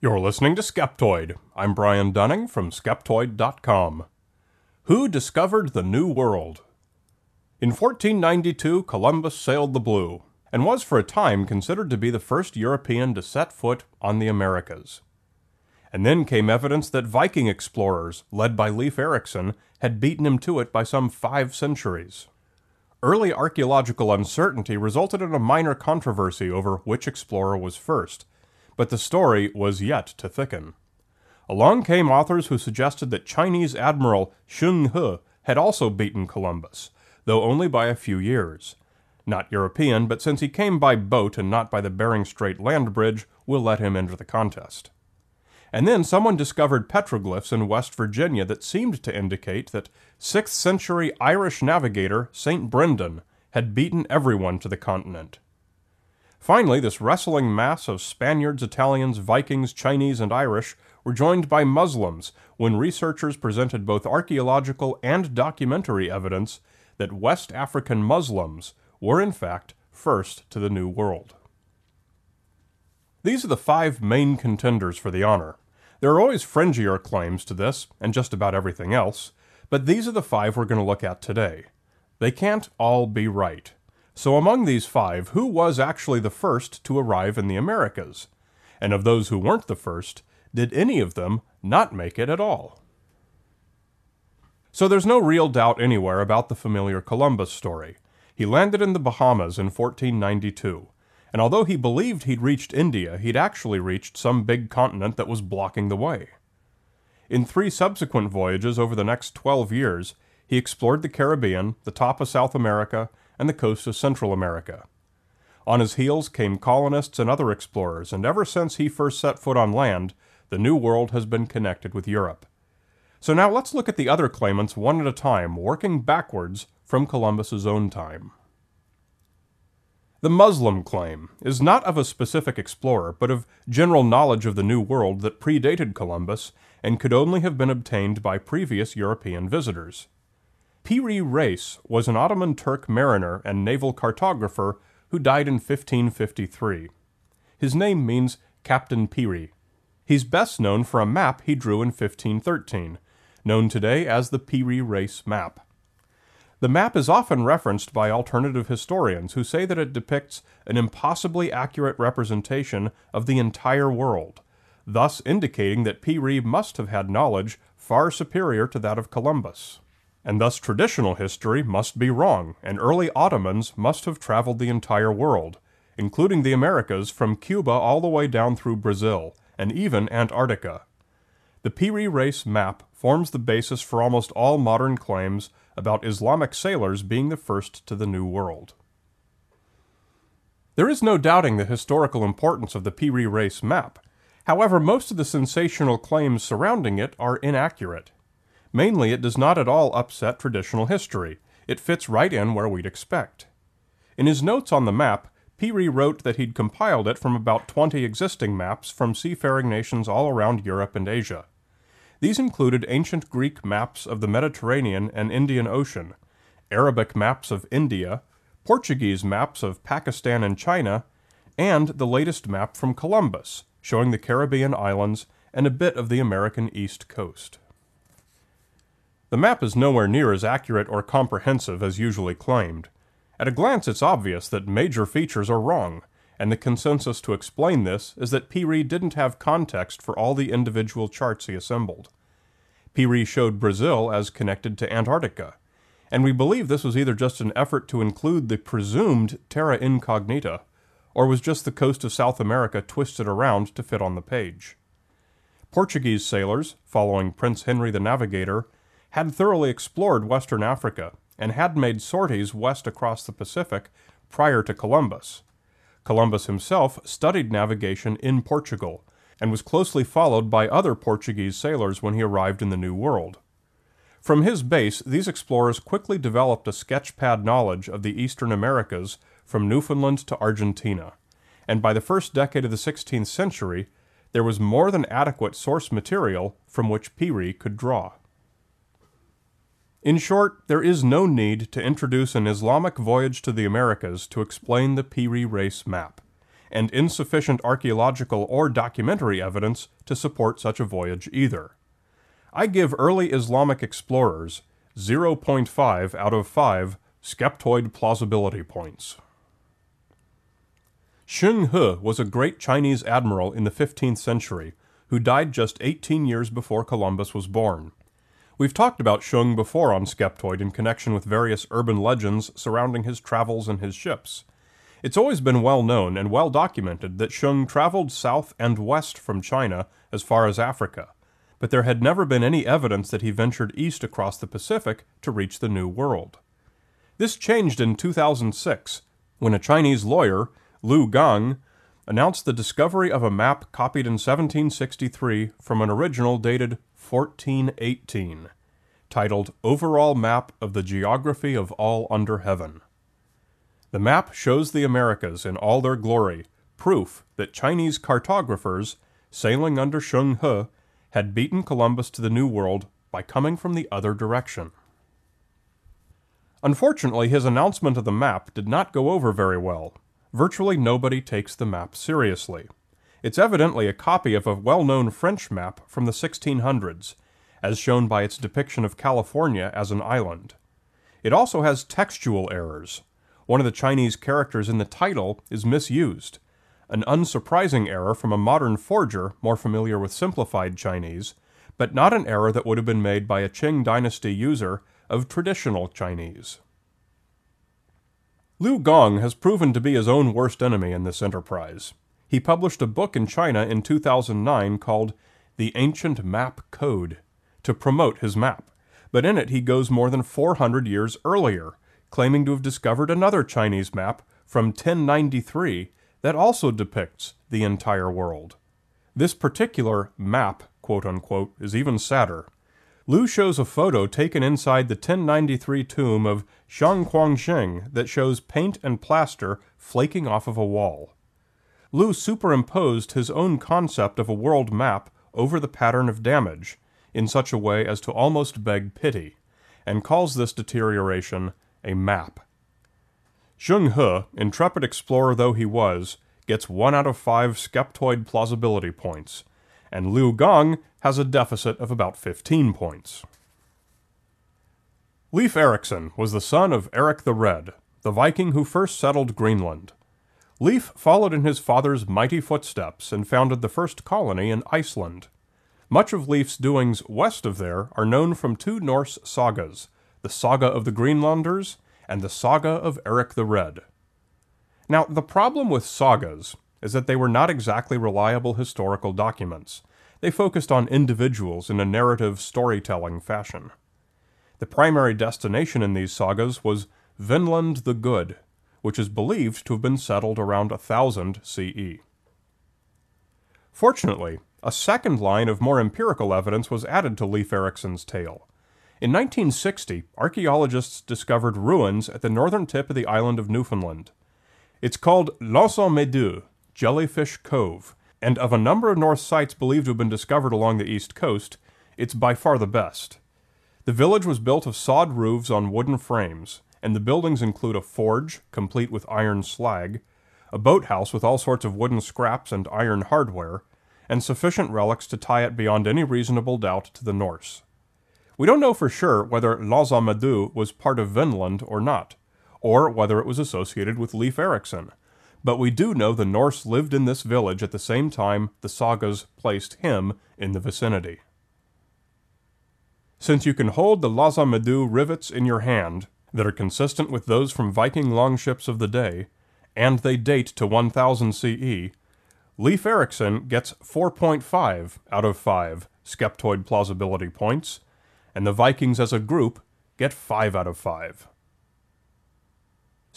You're listening to Skeptoid. I'm Brian Dunning from Skeptoid.com. Who discovered the New World? In 1492, Columbus sailed the blue, and was for a time considered to be the first European to set foot on the Americas. And then came evidence that Viking explorers, led by Leif Erikson, had beaten him to it by some five centuries. Early archaeological uncertainty resulted in a minor controversy over which explorer was first, but the story was yet to thicken. Along came authors who suggested that Chinese Admiral Zheng He had also beaten Columbus, though only by a few years. Not European, but since he came by boat and not by the Bering Strait land bridge, we'll let him enter the contest. And then someone discovered petroglyphs in West Virginia that seemed to indicate that 6th century Irish navigator St. Brendan had beaten everyone to the continent. Finally, this wrestling mass of Spaniards, Italians, Vikings, Chinese, and Irish were joined by Muslims when researchers presented both archaeological and documentary evidence that West African Muslims were in fact first to the New World. These are the five main contenders for the honor. There are always fringier claims to this, and just about everything else, but these are the five we're going to look at today. They can't all be right. So among these five, who was actually the first to arrive in the Americas? And of those who weren't the first, did any of them not make it at all? So there's no real doubt anywhere about the familiar Columbus story. He landed in the Bahamas in 1492, and although he believed he'd reached India, he'd actually reached some big continent that was blocking the way. In three subsequent voyages over the next 12 years, he explored the Caribbean, the top of South America, and the coast of Central America. On his heels came colonists and other explorers, and ever since he first set foot on land, the New World has been connected with Europe. So now let's look at the other claimants one at a time, working backwards from Columbus's own time. The Muslim claim is not of a specific explorer, but of general knowledge of the New World that predated Columbus and could only have been obtained by previous European visitors. Piri Reis was an Ottoman Turk mariner and naval cartographer who died in 1553. His name means Captain Piri. He's best known for a map he drew in 1513, known today as the Piri Reis map. The map is often referenced by alternative historians who say that it depicts an impossibly accurate representation of the entire world, thus indicating that Piri must have had knowledge far superior to that of Columbus and thus traditional history must be wrong, and early Ottomans must have traveled the entire world, including the Americas from Cuba all the way down through Brazil, and even Antarctica. The Piri Reis map forms the basis for almost all modern claims about Islamic sailors being the first to the New World. There is no doubting the historical importance of the Piri Reis map. However, most of the sensational claims surrounding it are inaccurate. Mainly, it does not at all upset traditional history. It fits right in where we'd expect. In his notes on the map, Piri wrote that he'd compiled it from about 20 existing maps from seafaring nations all around Europe and Asia. These included ancient Greek maps of the Mediterranean and Indian Ocean, Arabic maps of India, Portuguese maps of Pakistan and China, and the latest map from Columbus, showing the Caribbean islands and a bit of the American East Coast. The map is nowhere near as accurate or comprehensive as usually claimed. At a glance it's obvious that major features are wrong, and the consensus to explain this is that Piri didn't have context for all the individual charts he assembled. Piri showed Brazil as connected to Antarctica, and we believe this was either just an effort to include the presumed terra incognita, or was just the coast of South America twisted around to fit on the page. Portuguese sailors, following Prince Henry the Navigator, had thoroughly explored western Africa and had made sorties west across the Pacific prior to Columbus. Columbus himself studied navigation in Portugal and was closely followed by other Portuguese sailors when he arrived in the New World. From his base, these explorers quickly developed a sketchpad knowledge of the eastern Americas from Newfoundland to Argentina, and by the first decade of the 16th century, there was more than adequate source material from which Piri could draw. In short, there is no need to introduce an Islamic voyage to the Americas to explain the Piri Reis map, and insufficient archaeological or documentary evidence to support such a voyage either. I give early Islamic explorers 0.5 out of 5 skeptoid plausibility points. Zheng He was a great Chinese admiral in the 15th century who died just 18 years before Columbus was born. We've talked about Zheng before on Skeptoid in connection with various urban legends surrounding his travels and his ships. It's always been well known and well documented that Zheng traveled south and west from China as far as Africa, but there had never been any evidence that he ventured east across the Pacific to reach the New World. This changed in 2006 when a Chinese lawyer, Liu Gang, announced the discovery of a map copied in 1763 from an original dated 1418, titled Overall Map of the Geography of All Under Heaven. The map shows the Americas in all their glory, proof that Chinese cartographers, sailing under Zheng He, had beaten Columbus to the New World by coming from the other direction. Unfortunately, his announcement of the map did not go over very well, virtually nobody takes the map seriously. It's evidently a copy of a well-known French map from the 1600s, as shown by its depiction of California as an island. It also has textual errors. One of the Chinese characters in the title is misused, an unsurprising error from a modern forger more familiar with simplified Chinese, but not an error that would have been made by a Qing dynasty user of traditional Chinese. Liu Gang has proven to be his own worst enemy in this enterprise. He published a book in China in 2009 called The Ancient Map Code to promote his map, but in it he goes more than 400 years earlier, claiming to have discovered another Chinese map from 1093 that also depicts the entire world. This particular map, quote unquote, is even sadder. Liu shows a photo taken inside the 1093 tomb of Zhang Kuangzheng that shows paint and plaster flaking off of a wall. Liu superimposed his own concept of a world map over the pattern of damage in such a way as to almost beg pity, and calls this deterioration a map. Zheng He, intrepid explorer though he was, gets 1 out of 5 skeptoid plausibility points, and Liu Gang has a deficit of about 15 points. Leif Erikson was the son of Eric the Red, the Viking who first settled Greenland. Leif followed in his father's mighty footsteps and founded the first colony in Iceland. Much of Leif's doings west of there are known from two Norse sagas, the Saga of the Greenlanders and the Saga of Eric the Red. Now, the problem with sagas is that they were not exactly reliable historical documents. They focused on individuals in a narrative storytelling fashion. The primary destination in these sagas was Vinland the Good, which is believed to have been settled around 1000 CE. Fortunately, a second line of more empirical evidence was added to Leif Erikson's tale. In 1960, archaeologists discovered ruins at the northern tip of the island of Newfoundland. It's called L'Anse aux Meadows, Jellyfish Cove, and of a number of Norse sites believed to have been discovered along the east coast, it's by far the best. The village was built of sod roofs on wooden frames, and the buildings include a forge, complete with iron slag, a boathouse with all sorts of wooden scraps and iron hardware, and sufficient relics to tie it beyond any reasonable doubt to the Norse. We don't know for sure whether L'Anse aux Meadows was part of Vinland or not, or whether it was associated with Leif Erikson, but we do know the Norse lived in this village at the same time the sagas placed him in the vicinity. Since you can hold the L'Anse aux Meadows rivets in your hand, that are consistent with those from Viking longships of the day, and they date to 1000 CE, Leif Erikson gets 4.5 out of 5 skeptoid plausibility points, and the Vikings as a group get 5 out of 5.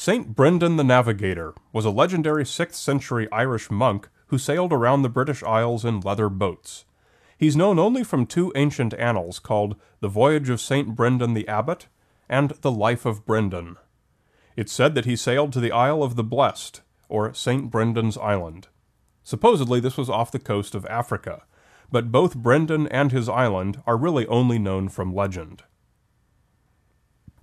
Saint Brendan the Navigator was a legendary 6th century Irish monk who sailed around the British Isles in leather boats. He's known only from two ancient annals called The Voyage of Saint Brendan the Abbot and The Life of Brendan. It's said that he sailed to the Isle of the Blessed, or Saint Brendan's Island. Supposedly this was off the coast of Africa, but both Brendan and his island are really only known from legend.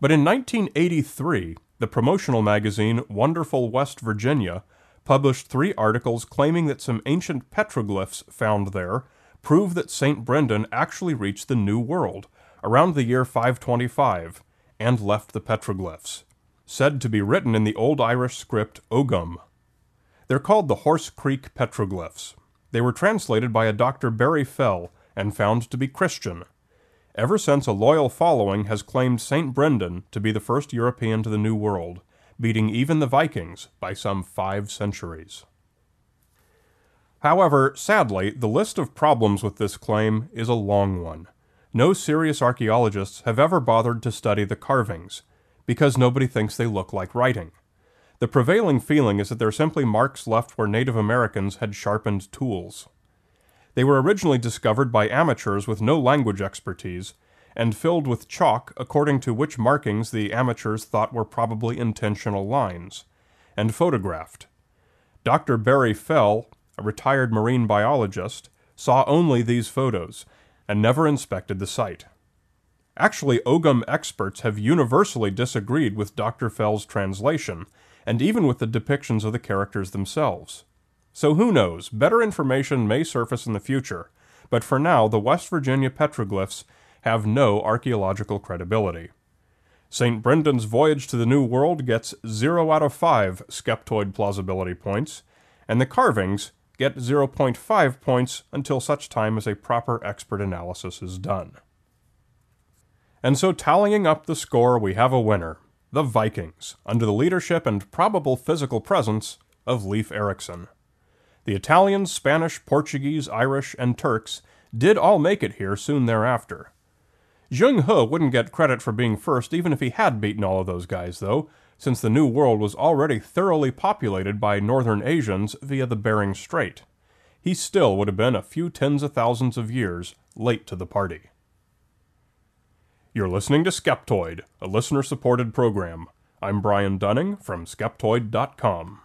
But in 1983, the promotional magazine Wonderful West Virginia published three articles claiming that some ancient petroglyphs found there prove that St. Brendan actually reached the New World around the year 525 and left the petroglyphs, said to be written in the Old Irish script Ogam. They're called the Horse Creek petroglyphs. They were translated by a Dr. Barry Fell and found to be Christian. Ever since a loyal following has claimed St. Brendan to be the first European to the New World, beating even the Vikings by some five centuries. However, sadly, the list of problems with this claim is a long one. No serious archaeologists have ever bothered to study the carvings, because nobody thinks they look like writing. The prevailing feeling is that they're simply marks left where Native Americans had sharpened tools. They were originally discovered by amateurs with no language expertise, and filled with chalk according to which markings the amateurs thought were probably intentional lines, and photographed. Dr. Barry Fell, a retired marine biologist, saw only these photos and never inspected the site. Actually, Ogam experts have universally disagreed with Dr. Fell's translation, and even with the depictions of the characters themselves. So who knows, better information may surface in the future, but for now the West Virginia petroglyphs have no archaeological credibility. St. Brendan's voyage to the New World gets 0 out of 5 skeptoid plausibility points, and the carvings get 0.5 points until such time as a proper expert analysis is done. And so, tallying up the score, we have a winner the Vikings, under the leadership and probable physical presence of Leif Erikson. The Italians, Spanish, Portuguese, Irish, and Turks did all make it here soon thereafter, Zheng He wouldn't get credit for being first even if he had beaten all of those guys, though, since the New World was already thoroughly populated by Northern Asians via the Bering Strait. He still would have been a few tens of thousands of years late to the party. You're listening to Skeptoid, a listener supported program. I'm Brian Dunning from Skeptoid.com.